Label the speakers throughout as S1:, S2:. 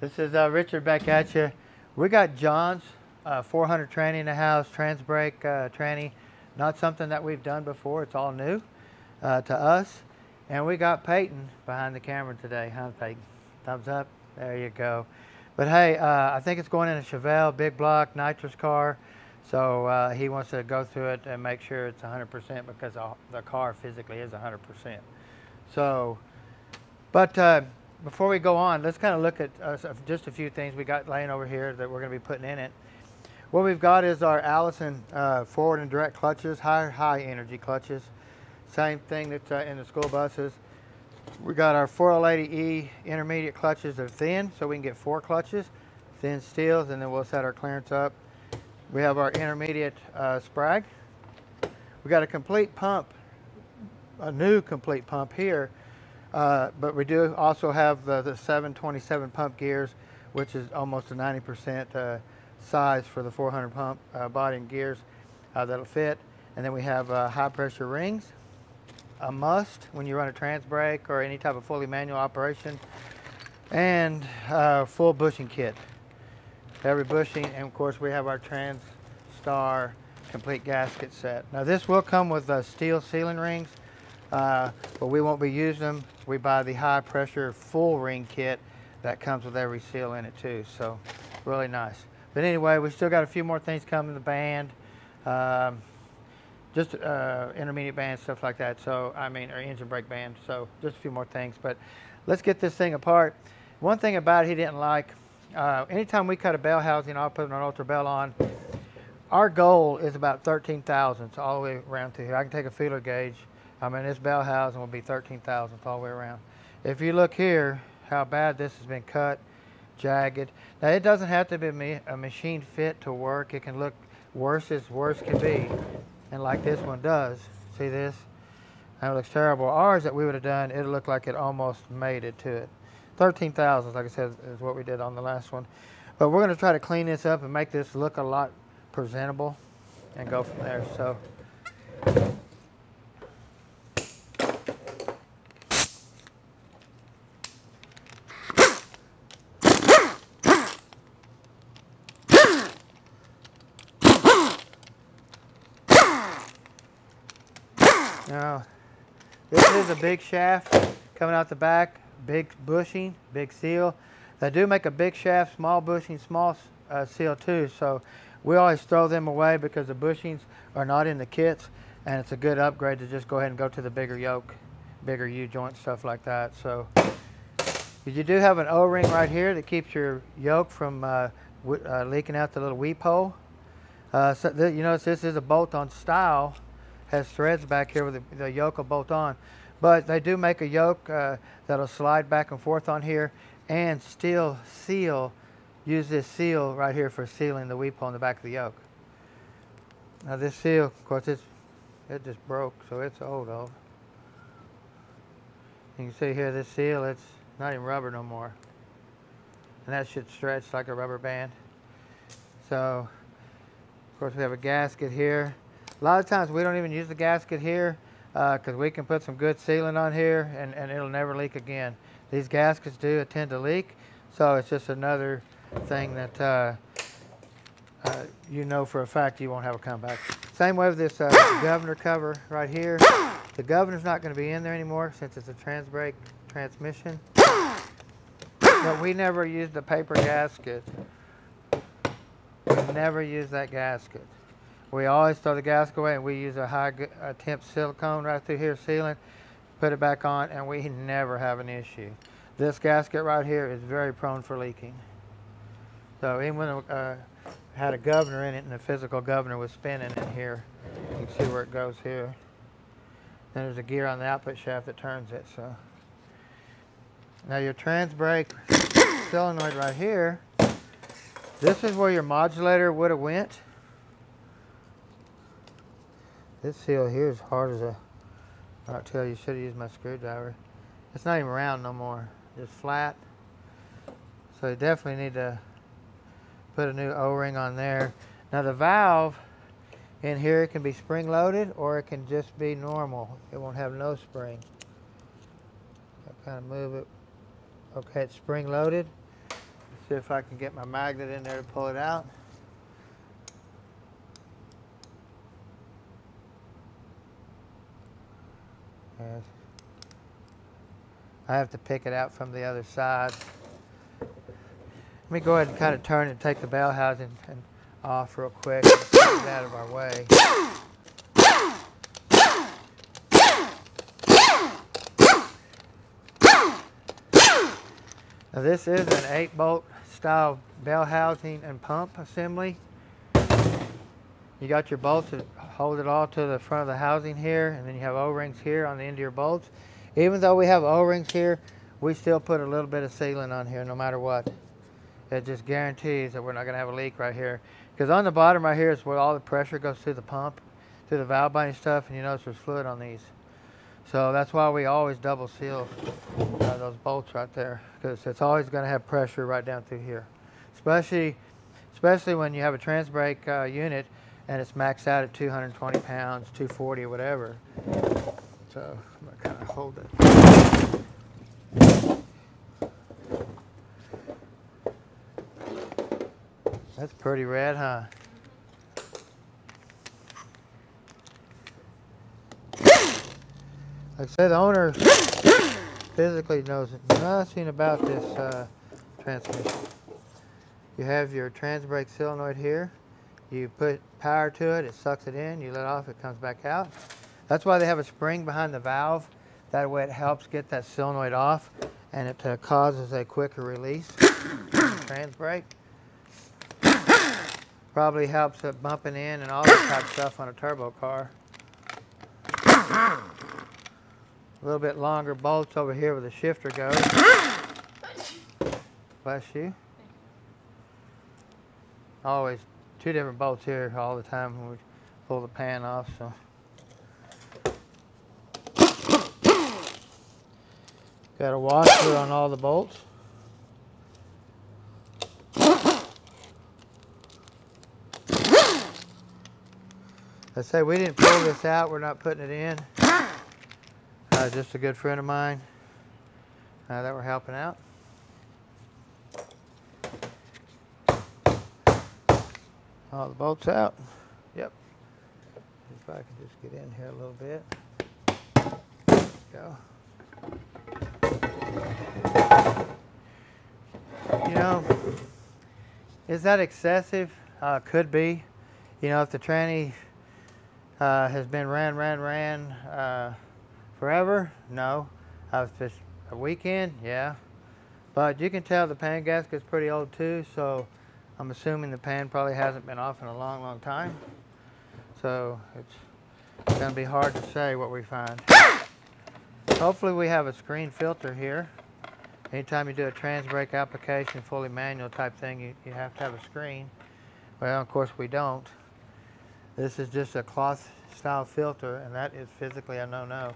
S1: This is uh, Richard back at you. We got John's uh, 400 tranny in the house, trans brake uh, tranny. Not something that we've done before. It's all new uh, to us. And we got Peyton behind the camera today, huh, Peyton? Thumbs up. There you go. But hey, uh, I think it's going in a Chevelle big block nitrous car. So uh, he wants to go through it and make sure it's 100% because the car physically is 100%. So, but before we go on, let's kind of look at uh, just a few things we got laying over here that we're going to be putting in it. What we've got is our Allison uh, forward and direct clutches, high high energy clutches. Same thing that's uh, in the school buses. We got our 480E intermediate clutches. They're thin, so we can get four clutches, thin steels, and then we'll set our clearance up. We have our intermediate uh, Sprag. We got a complete pump, a new complete pump here, uh, but we do also have the, the 727 pump gears, which is almost a 90% uh, size for the 400 pump uh, body and gears uh, that'll fit. And then we have uh, high pressure rings, a must when you run a trans brake or any type of fully manual operation, and full bushing kit every bushing, and of course we have our Trans Star complete gasket set. Now this will come with uh, steel sealing rings, uh, but we won't be using them. We buy the high pressure full ring kit that comes with every seal in it too, so really nice. But anyway, we still got a few more things coming, in the band, um, just uh, intermediate band, stuff like that. So, I mean, or engine brake band, so just a few more things. But let's get this thing apart. One thing about it he didn't like, uh, anytime we cut a bell housing, I'll put an Ultrabell on. Our goal is about 13 thousandths all the way around to here. I can take a feeler gauge. I mean, this bell housing will be 13 thousandths all the way around. If you look here, how bad this has been cut, jagged. Now, it doesn't have to be a machine fit to work. It can look worse as worse can be. And like this one does. See this? That looks terrible. Ours that we would have done, it looked like it almost made it to it. 13,000, like I said, is what we did on the last one. But we're going to try to clean this up and make this look a lot presentable and go from there. So. Now, this a big shaft coming out the back big bushing, big seal. They do make a big shaft, small bushing, small uh, seal too. So we always throw them away because the bushings are not in the kits and it's a good upgrade to just go ahead and go to the bigger yoke, bigger U-joint, stuff like that. So you do have an O-ring right here that keeps your yoke from uh, uh, leaking out the little weep hole. Uh, so you notice this is a bolt-on style, has threads back here with the, the yoke will bolt on. But they do make a yoke uh, that'll slide back and forth on here and still seal, use this seal right here for sealing the weep hole in the back of the yoke. Now this seal, of course, it's, it just broke, so it's old old. You can see here this seal, it's not even rubber no more. And that should stretch like a rubber band. So, of course we have a gasket here. A lot of times we don't even use the gasket here because uh, we can put some good sealing on here and, and it'll never leak again. These gaskets do tend to leak, so it's just another thing that uh, uh, you know for a fact you won't have a comeback. Same way with this uh, governor cover right here. The governor's not going to be in there anymore since it's a trans brake transmission. But we never used the paper gasket. We never used that gasket. We always throw the gasket away and we use a high a temp silicone right through here sealing, put it back on and we never have an issue. This gasket right here is very prone for leaking. So even when it uh, had a governor in it and the physical governor was spinning in here, you can see where it goes here. Then there's a gear on the output shaft that turns it. So Now your trans brake solenoid right here, this is where your modulator would have went. This seal here is hard as a, I tell you, should have used my screwdriver. It's not even round no more, just flat. So you definitely need to put a new O-ring on there. Now the valve in here can be spring loaded or it can just be normal. It won't have no spring. I kind of move it. Okay, it's spring loaded. See if I can get my magnet in there to pull it out. I have to pick it out from the other side. Let me go ahead and kind of turn and take the bell housing and off real quick. Get it out of our way. Now this is an 8 bolt style bell housing and pump assembly. You got your bolts that hold it all to the front of the housing here and then you have O-rings here on the end of your bolts. Even though we have O-rings here, we still put a little bit of sealant on here no matter what. It just guarantees that we're not going to have a leak right here. Because on the bottom right here is where all the pressure goes through the pump, through the valve binding stuff, and you notice there's fluid on these. So that's why we always double seal uh, those bolts right there because it's always going to have pressure right down through here. Especially, especially when you have a trans brake uh, unit and it's maxed out at 220 pounds, 240 or whatever. So I'm going to kind of hold it. That's pretty red, huh? Like I say, the owner physically knows nothing about this uh, transmission. You have your trans brake solenoid here. You put power to it, it sucks it in, you let off, it comes back out. That's why they have a spring behind the valve. That way it helps get that solenoid off and it uh, causes a quicker release. trans brake. Probably helps it bumping in and all that type of stuff on a turbo car. A little bit longer bolts over here where the shifter goes. Bless you. Always two different bolts here all the time when we pull the pan off. So. Got a washer on all the bolts. I say we didn't pull this out, we're not putting it in. Uh, just a good friend of mine uh, that we're helping out. All the bolts out. Yep. If I can just get in here a little bit. Go. You know, is that excessive? Uh, could be. You know, if the tranny uh, has been ran, ran, ran, uh, Forever? No. Uh, if it's a weekend, yeah. But you can tell the pan gasket's pretty old too, so I'm assuming the pan probably hasn't been off in a long, long time. So it's going to be hard to say what we find. Hopefully we have a screen filter here. Anytime you do a trans brake application, fully manual type thing, you, you have to have a screen. Well, of course we don't. This is just a cloth style filter, and that is physically a no-no.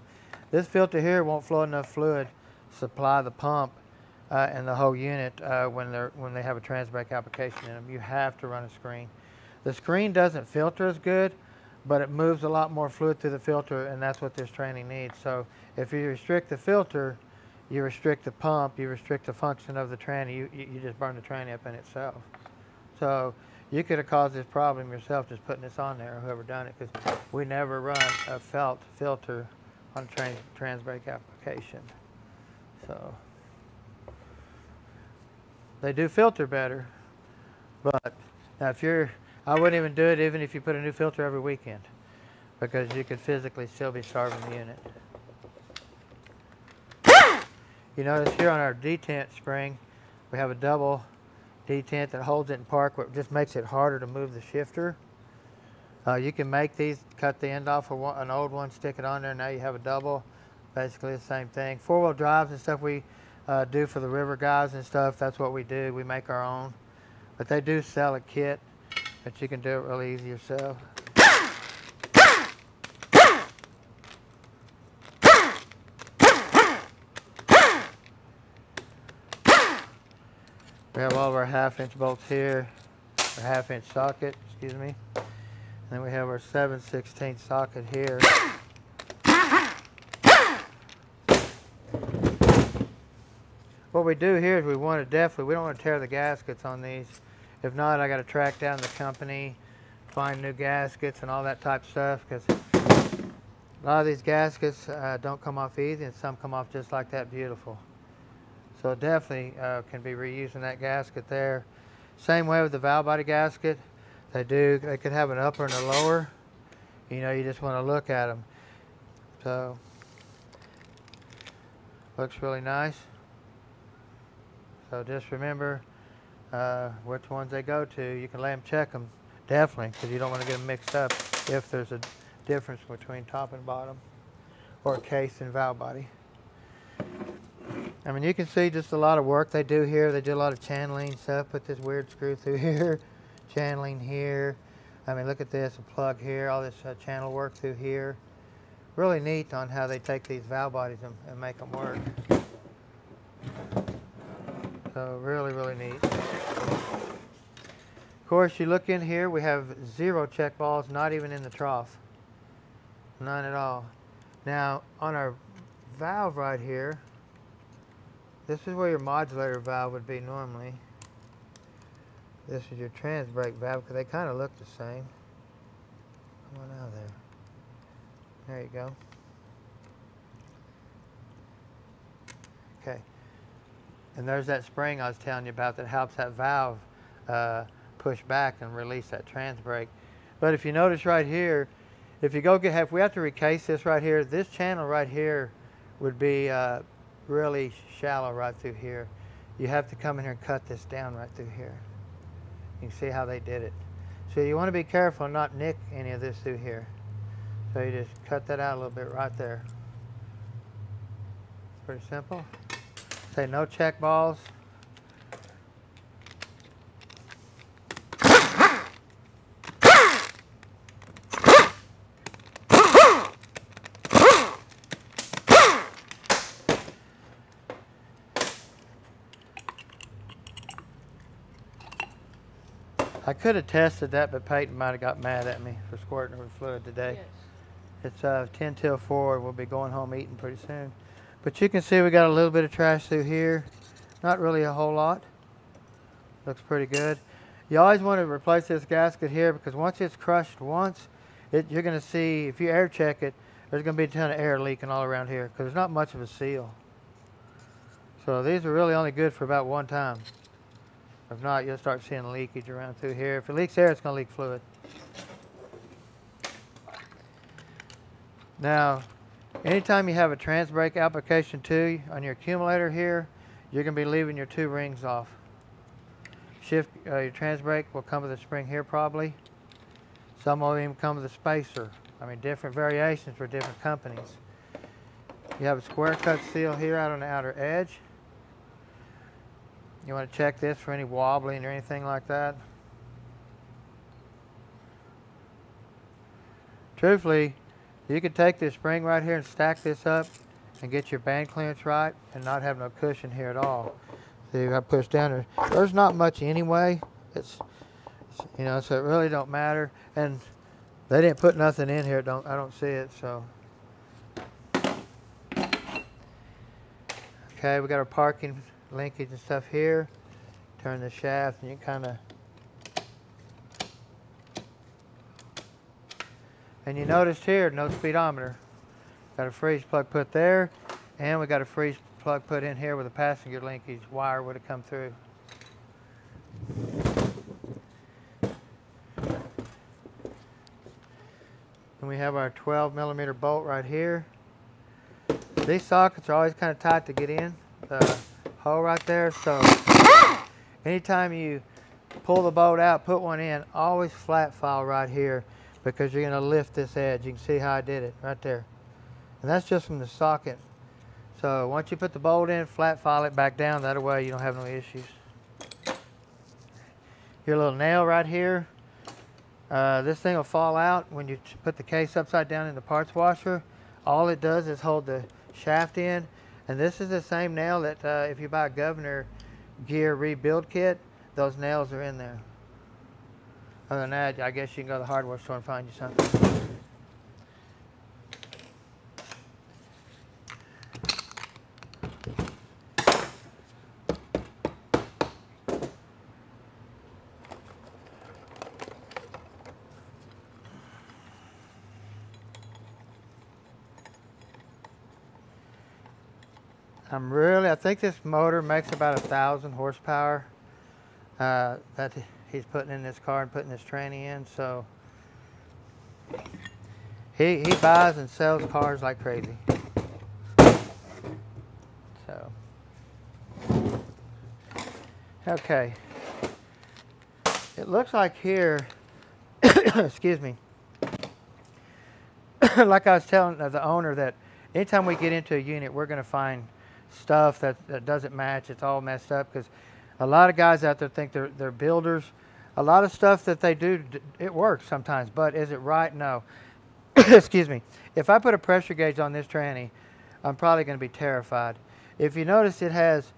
S1: This filter here won't flow enough fluid supply the pump uh, and the whole unit uh, when they're when they have a trans brake application in them. You have to run a screen. The screen doesn't filter as good, but it moves a lot more fluid through the filter, and that's what this training needs. So if you restrict the filter, you restrict the pump, you restrict the function of the tranny, you, you just burn the tranny up in itself. So you could have caused this problem yourself just putting this on there, whoever done it, because we never run a felt filter on trans, trans brake application. So they do filter better, but now if you're, I wouldn't even do it even if you put a new filter every weekend because you could physically still be starving the unit. You notice here on our detent spring, we have a double detent that holds it in park, which just makes it harder to move the shifter. Uh, you can make these, cut the end off of one, an old one, stick it on there, now you have a double. Basically the same thing. Four-wheel drives and stuff we uh, do for the river guys and stuff, that's what we do. We make our own. But they do sell a kit, but you can do it really easy yourself. We have all of our half inch bolts here, our half inch socket, excuse me. And Then we have our 7 16 socket here. what we do here is we want to definitely, we don't want to tear the gaskets on these. If not, I got to track down the company, find new gaskets and all that type of stuff because a lot of these gaskets uh, don't come off easy and some come off just like that beautiful. So definitely uh, can be reusing that gasket there. Same way with the valve body gasket. They do, they could have an upper and a lower. You know, you just want to look at them. So, looks really nice. So just remember uh, which ones they go to. You can let them check them, definitely, because you don't want to get them mixed up if there's a difference between top and bottom, or case and valve body. I mean, you can see just a lot of work they do here. They do a lot of channeling stuff. Put this weird screw through here, channeling here. I mean, look at this, a plug here, all this uh, channel work through here. Really neat on how they take these valve bodies and, and make them work. So really, really neat. Of course, you look in here, we have zero check balls, not even in the trough. None at all. Now, on our valve right here, this is where your modulator valve would be normally. This is your trans brake valve because they kind of look the same. Come on out of there. There you go. Okay. And there's that spring I was telling you about that helps that valve uh, push back and release that trans brake. But if you notice right here, if you go get, if we have to recase this right here, this channel right here would be uh, really shallow right through here. You have to come in here and cut this down right through here. You can see how they did it. So you want to be careful not nick any of this through here. So you just cut that out a little bit right there. Pretty simple. Say no check balls. I could have tested that, but Peyton might have got mad at me for squirting with fluid today.
S2: Yes.
S1: It's uh, 10 till 4. We'll be going home eating pretty soon. But you can see we got a little bit of trash through here. Not really a whole lot. Looks pretty good. You always want to replace this gasket here because once it's crushed once, it, you're going to see, if you air check it, there's going to be a ton of air leaking all around here because there's not much of a seal. So these are really only good for about one time. If not, you'll start seeing leakage around through here. If it leaks air, it's going to leak fluid. Now, anytime you have a trans brake application too on your accumulator here, you're going to be leaving your two rings off. Shift uh, your trans brake will come with a spring here probably. Some will even come with a spacer. I mean, different variations for different companies. You have a square cut seal here out on the outer edge. You want to check this for any wobbling or anything like that. Truthfully, you could take this spring right here and stack this up and get your band clearance right and not have no cushion here at all. So you got to push down there. There's not much anyway. It's, it's, you know, so it really don't matter. And they didn't put nothing in here. Don't I don't see it. So okay, we got our parking linkage and stuff here. Turn the shaft and you kind of And you noticed here, no speedometer. Got a freeze plug put there, and we got a freeze plug put in here with a passenger linkage wire would have come through. And we have our 12 millimeter bolt right here. These sockets are always kind of tight to get in, the hole right there. So anytime you pull the bolt out, put one in, always flat file right here because you're going to lift this edge. You can see how I did it right there. And that's just from the socket. So once you put the bolt in, flat file it back down. That way you don't have no issues. Your little nail right here. Uh, this thing will fall out when you put the case upside down in the parts washer. All it does is hold the shaft in. And this is the same nail that uh, if you buy a governor gear rebuild kit, those nails are in there. Other than that, I guess you can go to the hardware store and find you something. I'm really, I think this motor makes about a thousand horsepower. Uh, that he's putting in this car and putting this tranny in. So he, he buys and sells cars like crazy. So, okay. It looks like here, excuse me, like I was telling uh, the owner that anytime we get into a unit, we're going to find stuff that, that doesn't match. It's all messed up because a lot of guys out there think they're, they're builders. A lot of stuff that they do, it works sometimes, but is it right? No. Excuse me. If I put a pressure gauge on this tranny, I'm probably going to be terrified. If you notice, it has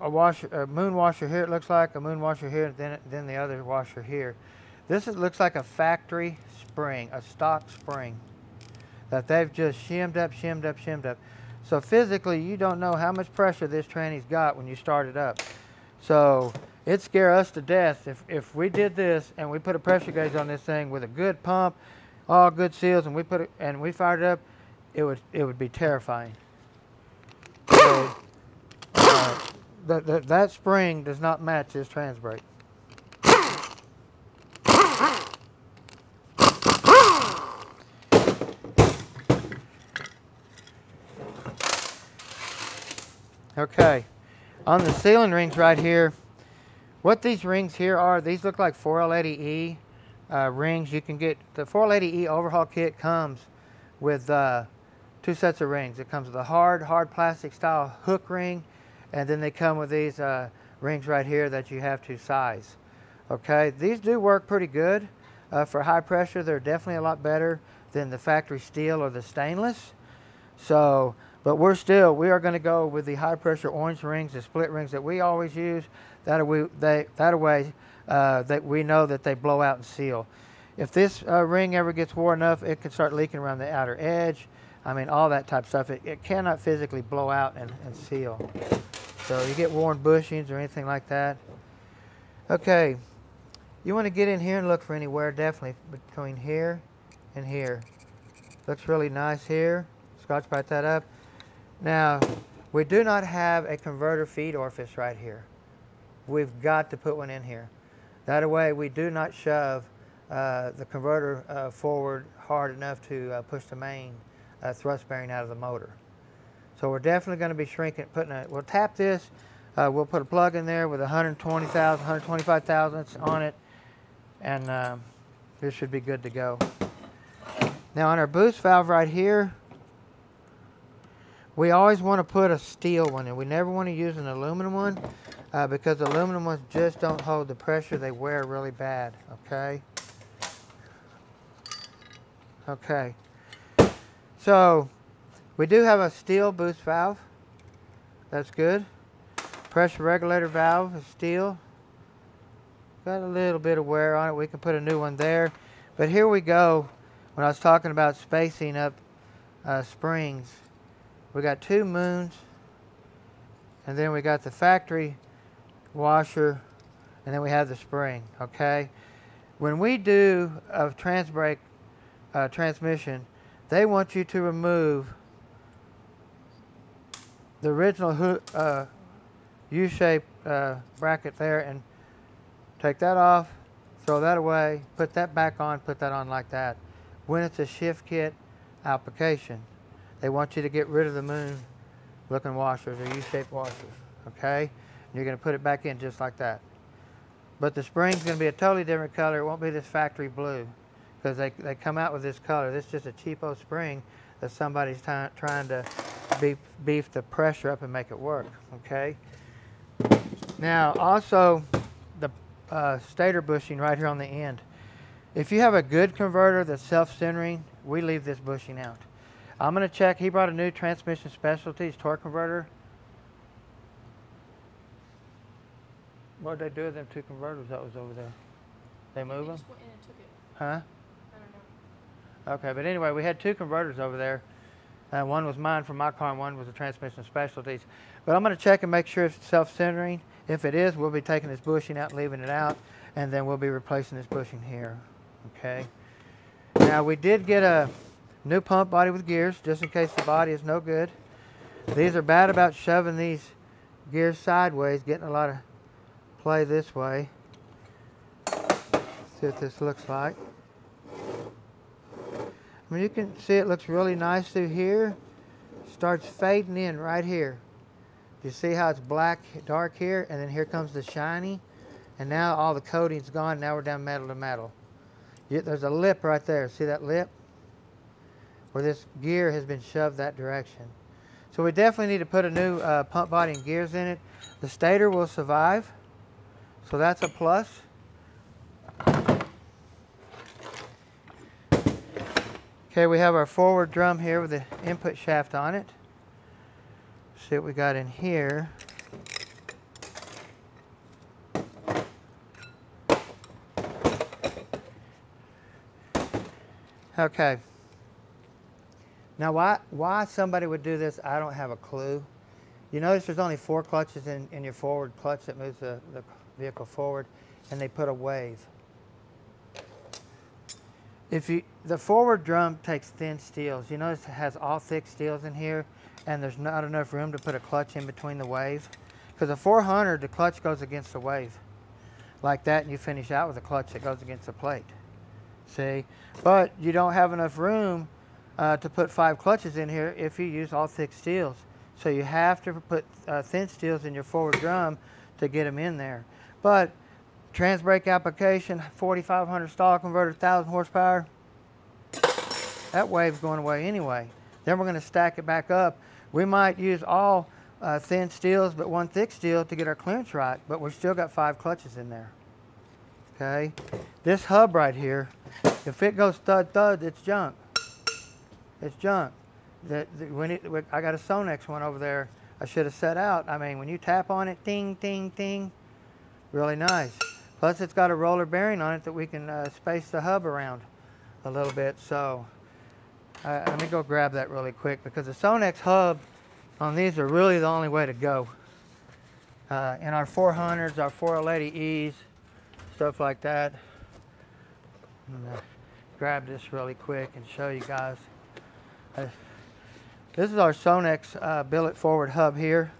S1: a washer, a moon washer here. It looks like a moon washer here, then then the other washer here. This is, looks like a factory spring, a stock spring that they've just shimmed up, shimmed up, shimmed up. So physically, you don't know how much pressure this tranny's got when you start it up. So it'd scare us to death if, if we did this and we put a pressure gauge on this thing with a good pump, all good seals, and we put it and we fired it up, it would it would be terrifying. So, uh, that, spring does not match this trans brake. Okay, on the sealing rings right here, what these rings here are, these look like 4L80E uh, rings. You can get, the 4L80E overhaul kit comes with uh, two sets of rings. It comes with a hard, hard plastic style hook ring and then they come with these uh, rings right here that you have to size. Okay, these do work pretty good. Uh, for high pressure, they're definitely a lot better than the factory steel or the stainless. So, but we're still, we are going to go with the high pressure orange rings, the split rings that we always use. That, we, they, that way uh, that we know that they blow out and seal. If this uh, ring ever gets worn enough, it can start leaking around the outer edge. I mean, all that type of stuff. It, it cannot physically blow out and, and seal. So you get worn bushings or anything like that. Okay, you want to get in here and look for any wear definitely between here and here. Looks really nice here. Scotch bite that up. Now, we do not have a converter feed orifice right here. We've got to put one in here. That way we do not shove uh, the converter uh, forward hard enough to uh, push the main uh, thrust bearing out of the motor. So we're definitely going to be shrinking, putting a, we'll tap this, uh, we'll put a plug in there with 120,000, 125 thousandths on it, and um, this should be good to go. Now on our boost valve right here, we always want to put a steel one in. We never want to use an aluminum one uh, because aluminum ones just don't hold the pressure. They wear really bad, okay? Okay. So we do have a steel boost valve. That's good. Pressure regulator valve is steel. Got a little bit of wear on it. We can put a new one there. But here we go. When I was talking about spacing up uh, springs, we got two moons, and then we got the factory washer, and then we have the spring, okay? When we do a trans brake uh, transmission, they want you to remove the original uh, U-shaped uh, bracket there and take that off, throw that away, put that back on, put that on like that. When it's a shift kit application, they want you to get rid of the moon looking washers or U-shaped washers, okay? And you're going to put it back in just like that. But the spring's going to be a totally different color. It won't be this factory blue because they, they come out with this color. This is just a cheapo spring that somebody's trying to beef, beef the pressure up and make it work, okay? Now, also, the uh, stator bushing right here on the end. If you have a good converter that's self-centering, we leave this bushing out. I'm going to check. He brought a new transmission specialties torque converter. What did they do with them two converters that was over there? They move they them? Huh? I don't know. Okay, but anyway, we had two converters over there. Uh, one was mine from my car and one was a transmission specialties. But I'm going to check and make sure it's self-centering. If it is, we'll be taking this bushing out leaving it out, and then we'll be replacing this bushing here. Okay. Now we did get a new pump body with gears, just in case the body is no good. These are bad about shoving these gears sideways, getting a lot of play this way. See what this looks like. I mean, you can see it looks really nice through here. Starts fading in right here. You see how it's black, dark here, and then here comes the shiny. And now all the coating's gone. Now we're down metal to metal. There's a lip right there. See that lip? Where this gear has been shoved that direction. So we definitely need to put a new uh, pump body and gears in it. The stator will survive. So that's a plus. Okay, we have our forward drum here with the input shaft on it. See what we got in here. Okay. Now, why, why somebody would do this, I don't have a clue. You notice there's only four clutches in, in your forward clutch that moves the, the vehicle forward, and they put a wave. If you, the forward drum takes thin steels. You notice it has all thick steels in here, and there's not enough room to put a clutch in between the wave. Because a 400, the clutch goes against the wave. Like that, and you finish out with a clutch that goes against the plate. See? But you don't have enough room uh, to put five clutches in here if you use all thick steels. So you have to put uh, thin steels in your forward drum to get them in there. But trans brake application, 4500 stall converter, 1000 horsepower, that wave's going away anyway. Then we're going to stack it back up. We might use all uh, thin steels but one thick steel to get our clearance right, but we've still got five clutches in there. Okay, this hub right here, if it goes thud thud, it's junk. It's junk. The, the, when it, I got a Sonnax one over there. I should have set out. I mean, when you tap on it, ding, ding, ding, really nice. Plus, it's got a roller bearing on it that we can uh, space the hub around a little bit. So, uh, let me go grab that really quick because the Sonnax hub on these are really the only way to go. Uh, in our 400s, our 480Es, stuff like that. Grab this really quick and show you guys. Uh, this is our Sonnax uh, billet forward hub here.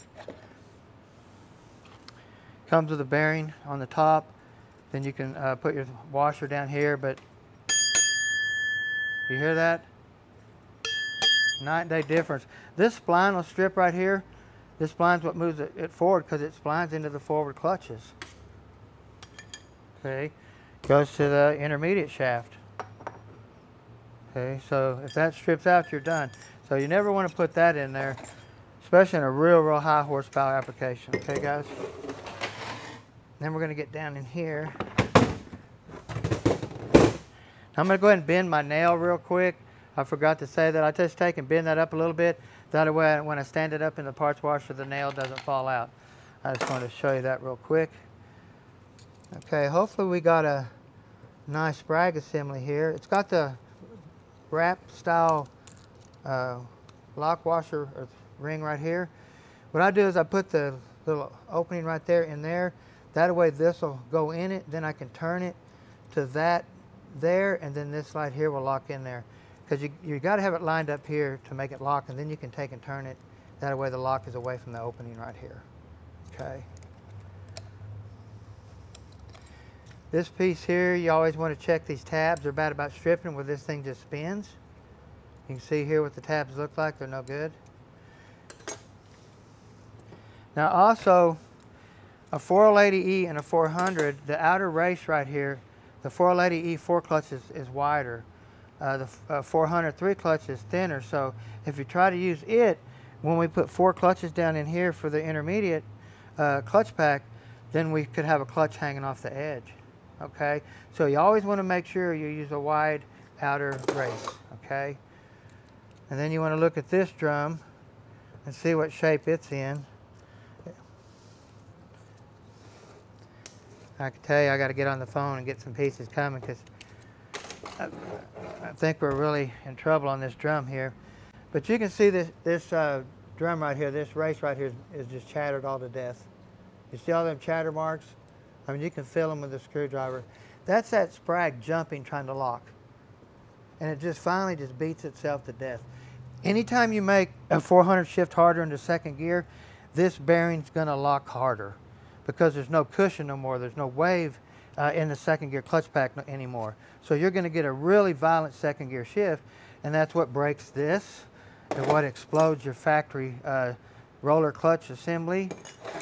S1: Comes with a bearing on the top. Then you can uh, put your washer down here, but you hear that? Night day difference. This spline will strip right here. This spline's what moves it, it forward because it splines into the forward clutches. Okay, goes to the intermediate shaft. Okay, so if that strips out, you're done. So you never want to put that in there, especially in a real, real high horsepower application. Okay, guys? Then we're going to get down in here. I'm going to go ahead and bend my nail real quick. I forgot to say that. I just take and bend that up a little bit. That way, when I stand it up in the parts washer, the nail doesn't fall out. I just wanted to show you that real quick. Okay, hopefully we got a nice sprag assembly here. It's got the wrap style uh, lock washer or ring right here. What I do is I put the little opening right there in there. That way this will go in it. Then I can turn it to that there and then this light here will lock in there. Because you, you got to have it lined up here to make it lock and then you can take and turn it. That way the lock is away from the opening right here. Okay. This piece here, you always want to check these tabs. They're bad about stripping where this thing just spins. You can see here what the tabs look like. They're no good. Now also, a 480E and a 400, the outer race right here, the 480E four clutch is, is wider. Uh, the uh, 400 three clutch is thinner. So if you try to use it, when we put four clutches down in here for the intermediate uh, clutch pack, then we could have a clutch hanging off the edge okay? So you always want to make sure you use a wide outer race, okay? And then you want to look at this drum and see what shape it's in. I can tell you I got to get on the phone and get some pieces coming because I, I, think we're really in trouble on this drum here. But you can see this, this uh, drum right here, this race right here is, is just chattered all to death. You see all them chatter marks? I mean, you can feel them with a screwdriver. That's that sprag jumping, trying to lock. And it just finally just beats itself to death. anytime you make a 400 shift harder into second gear, this bearing's gonna lock harder because there's no cushion no more. There's no wave uh, in the second gear clutch pack no, anymore. So you're gonna get a really violent second gear shift and that's what breaks this and what explodes your factory uh, roller clutch assembly.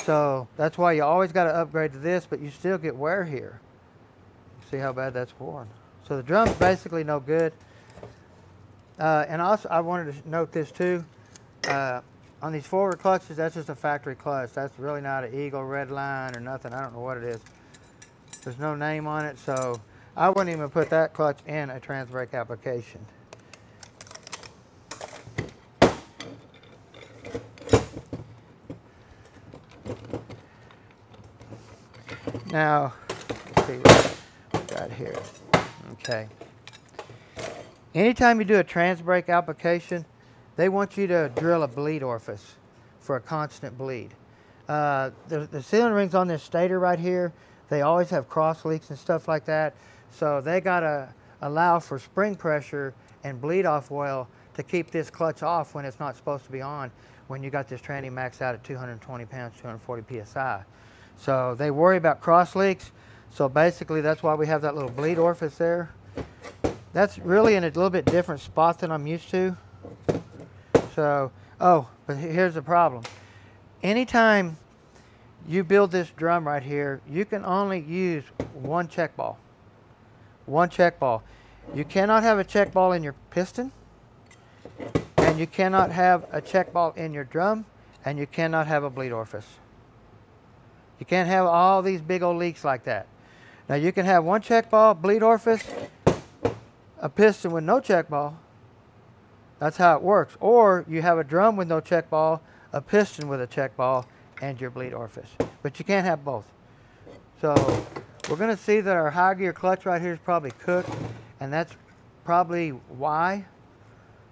S1: So that's why you always got to upgrade to this, but you still get wear here. See how bad that's worn. So the drum's basically no good. Uh, and also, I wanted to note this too. Uh, on these forward clutches, that's just a factory clutch. That's really not an Eagle red line or nothing. I don't know what it is. There's no name on it, so I wouldn't even put that clutch in a trans brake application. Now, let's see what we got here. Okay. Anytime you do a trans brake application, they want you to drill a bleed orifice for a constant bleed. Uh, the, the sealing rings on this stator right here, they always have cross leaks and stuff like that. So they got to allow for spring pressure and bleed off oil to keep this clutch off when it's not supposed to be on when you got this tranny maxed out at 220 pounds, 240 PSI. So they worry about cross leaks. So basically that's why we have that little bleed orifice there. That's really in a little bit different spot than I'm used to. So, oh, but here's the problem. Anytime you build this drum right here, you can only use one check ball. One check ball. You cannot have a check ball in your piston, and you cannot have a check ball in your drum, and you cannot have a bleed orifice. You can't have all these big old leaks like that. Now you can have one check ball, bleed orifice, a piston with no check ball. That's how it works. Or you have a drum with no check ball, a piston with a check ball, and your bleed orifice. But you can't have both. So we're going to see that our high gear clutch right here is probably cooked, and that's probably why,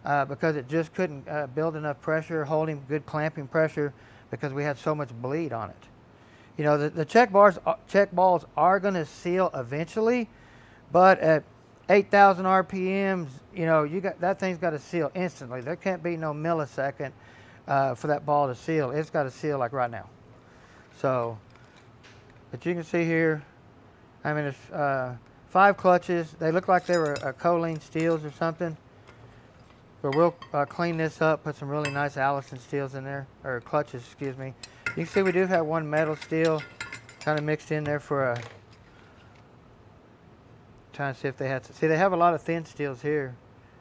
S1: uh, because it just couldn't uh, build enough pressure, holding good clamping pressure, because we had so much bleed on it. You know, the, the check bars, uh, check balls are going to seal eventually, but at 8,000 RPMs, you know, you got that thing's got to seal instantly. There can't be no millisecond uh, for that ball to seal. It's got to seal like right now. So, but you can see here, I mean, it's uh, five clutches. They look like they were uh, Kolene steels or something. But we'll uh, clean this up, put some really nice Allison steels in there, or clutches, excuse me. You can see we do have one metal steel kind of mixed in there for a, trying to see if they had, to see they have a lot of thin steels here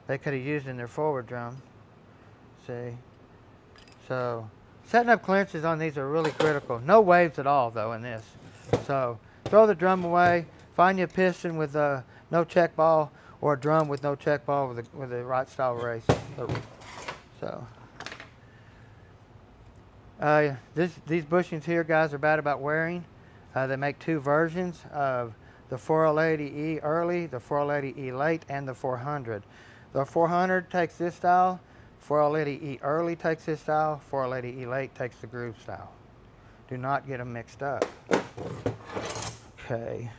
S1: they could have used in their forward drum. See? So, setting up clearances on these are really critical. No waves at all though in this. So, throw the drum away, find you a piston with uh, no check ball or a drum with no check ball with a, with a right style race. So. Uh, this, these bushings here, guys, are bad about wearing. Uh, they make two versions of the 480E early, the 480E late, and the 400. The 400 takes this style, 480E early takes this style, 480E late takes the groove style. Do not get them mixed up. Okay.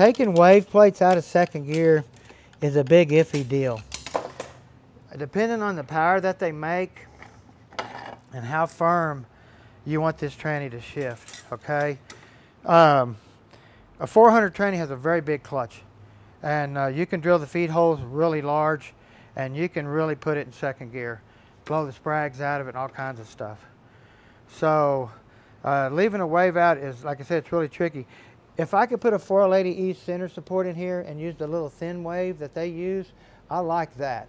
S1: Taking wave plates out of second gear is a big iffy deal. Depending on the power that they make and how firm you want this tranny to shift, okay? Um, a 400 tranny has a very big clutch and uh, you can drill the feed holes really large and you can really put it in second gear, blow the sprags out of it and all kinds of stuff. So uh, leaving a wave out is, like I said, it's really tricky. If I could put a 480E center support in here and use the little thin wave that they use, I like that.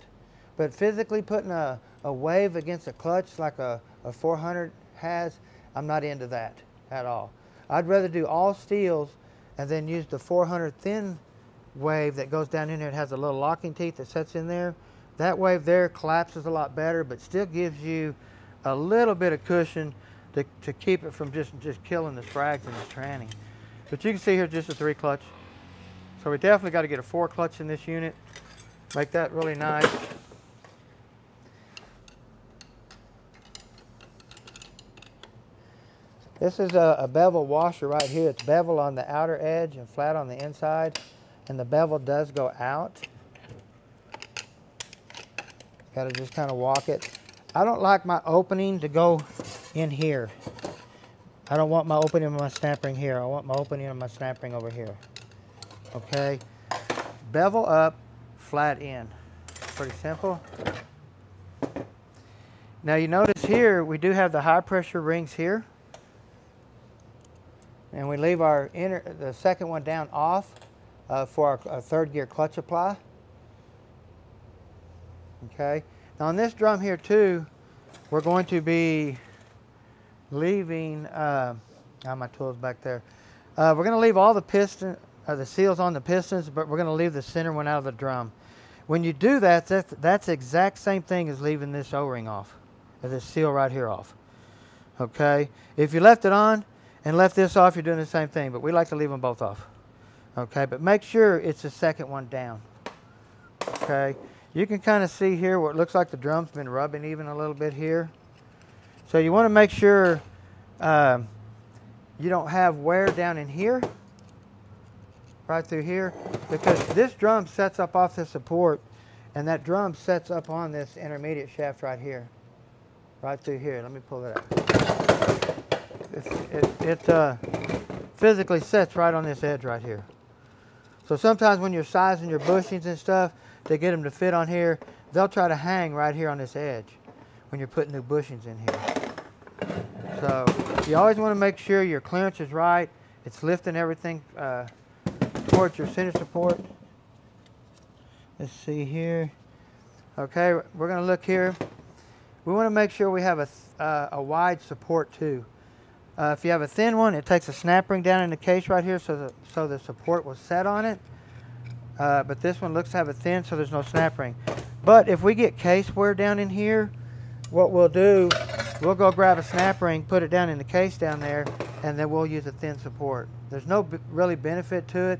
S1: But physically putting a, a wave against a clutch like a, a 400 has, I'm not into that at all. I'd rather do all steels and then use the 400 thin wave that goes down in there. It has a little locking teeth that sets in there. That wave there collapses a lot better, but still gives you a little bit of cushion to, to keep it from just, just killing the sprags in the tranny. But you can see here just a three clutch. So we definitely got to get a four clutch in this unit. Make that really nice. This is a, a, bevel washer right here. It's bevel on the outer edge and flat on the inside. And the bevel does go out. Got to just kind of walk it. I don't like my opening to go in here. I don't want my opening of my snap ring here. I want my opening of my snap ring over here. Okay? Bevel up, flat in. Pretty simple. Now you notice here, we do have the high pressure rings here. And we leave our inner, the second one down off uh, for our, our third gear clutch apply. Okay. Now on this drum here too, we're going to be leaving, uh, oh, my tool's back there. Uh, we're going to leave all the piston, uh, the seals on the pistons, but we're going to leave the center one out of the drum. When you do that, that's, that's the exact same thing as leaving this O-ring off, or this seal right here off. Okay? If you left it on and left this off, you're doing the same thing, but we like to leave them both off. Okay? But make sure it's the second one down. Okay? You can kind of see here what looks like the drum's been rubbing even a little bit here. So you want to make sure um, you don't have wear down in here, right through here, because this drum sets up off the support and that drum sets up on this intermediate shaft right here, right through here. Let me pull it. It, it, it uh, physically sets right on this edge right here. So sometimes when you're sizing your bushings and stuff, to get them to fit on here, they'll try to hang right here on this edge when you're putting new bushings in here. So you always want to make sure your clearance is right. It's lifting everything uh, towards your center support. Let's see here. Okay, we're going to look here. We want to make sure we have a, uh, a wide support too. Uh, if you have a thin one, it takes a snap ring down in the case right here so the, so the support will set on it. Uh, but this one looks to have a thin, so there's no snap ring. But if we get case wear down in here, what we'll do, we'll go grab a snap ring, put it down in the case down there, and then we'll use a thin support. There's no really benefit to it.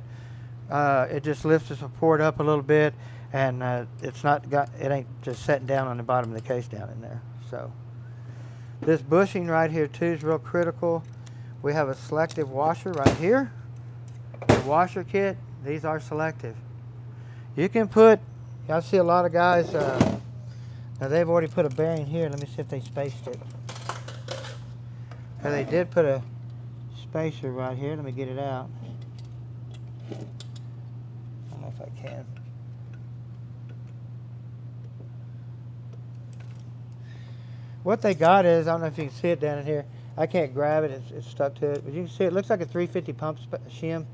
S1: Uh, it just lifts the support up a little bit, and uh, it's not got, it ain't just setting down on the bottom of the case down in there. So this bushing right here too is real critical. We have a selective washer right here. The washer kit, these are selective. You can put, I see a lot of guys, uh, now they've already put a bearing here. Let me see if they spaced it. Now they did put a spacer right here. Let me get it out. I don't know if I can. What they got is, I don't know if you can see it down in here. I can't grab it, it's, it's stuck to it. But you can see it looks like a 350 pump shim.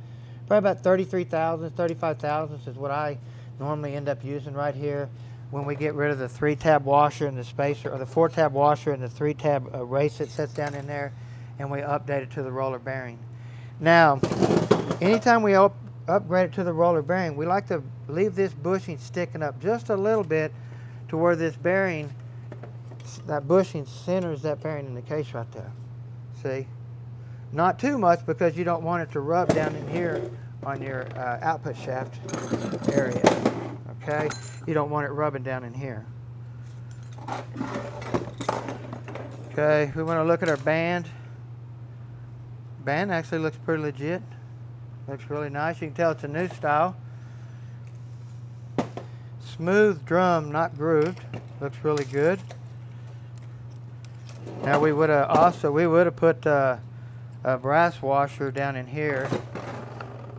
S1: Probably about 33,000, 35,000 is what I normally end up using right here when we get rid of the three tab washer and the spacer, or the four tab washer and the three tab race that sits down in there, and we update it to the roller bearing. Now, anytime we up, upgrade it to the roller bearing, we like to leave this bushing sticking up just a little bit to where this bearing, that bushing centers that bearing in the case right there. See? Not too much because you don't want it to rub down in here on your uh, output shaft area. Okay? You don't want it rubbing down in here. Okay, we want to look at our band. Band actually looks pretty legit. Looks really nice. You can tell it's a new style. Smooth drum, not grooved. Looks really good. Now we would have also we would have put uh, a brass washer down in here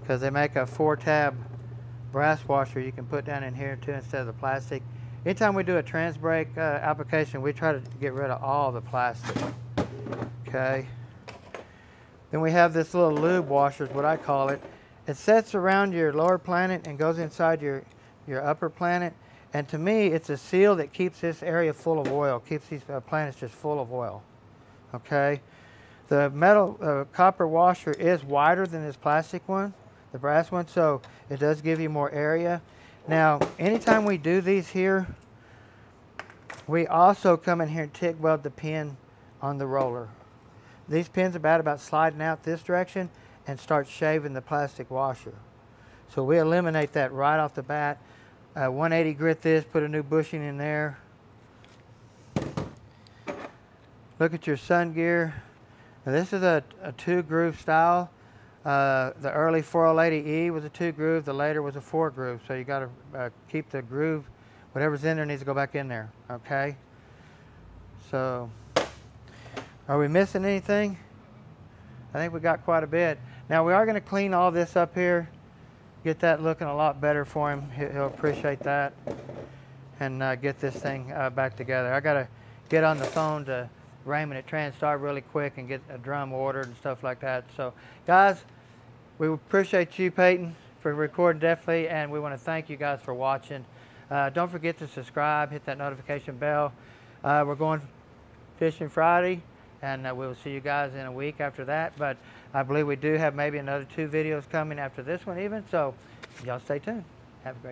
S1: because they make a four tab brass washer you can put down in here too instead of the plastic. Anytime we do a trans brake uh, application, we try to get rid of all the plastic. Okay. Then we have this little lube washer is what I call it. It sets around your lower planet and goes inside your, your upper planet. And to me, it's a seal that keeps this area full of oil, keeps these uh, planets just full of oil. Okay. The metal uh, copper washer is wider than this plastic one, the brass one, so it does give you more area. Now, anytime we do these here, we also come in here and TIG weld the pin on the roller. These pins are bad about sliding out this direction and start shaving the plastic washer. So we eliminate that right off the bat. Uh, 180 grit this, put a new bushing in there. Look at your sun gear. Now, this is a, a two groove style. Uh, the early 480E was a two groove, the later was a four groove. So you got to uh, keep the groove, whatever's in there needs to go back in there, okay? So, are we missing anything? I think we got quite a bit. Now we are going to clean all this up here, get that looking a lot better for him. He- He'll appreciate that, and uh, get this thing uh, back together. I got to get on the phone to Raymond at Transtar really quick and get a drum ordered and stuff like that. So, guys, we appreciate you, Peyton, for recording definitely, and we want to thank you guys for watching. Uh, don't forget to subscribe, hit that notification bell. Uh, we're going fishing Friday, and uh, we'll see you guys in a week after that. But I believe we do have maybe another two videos coming after this one, even. So, y'all stay tuned. Have a great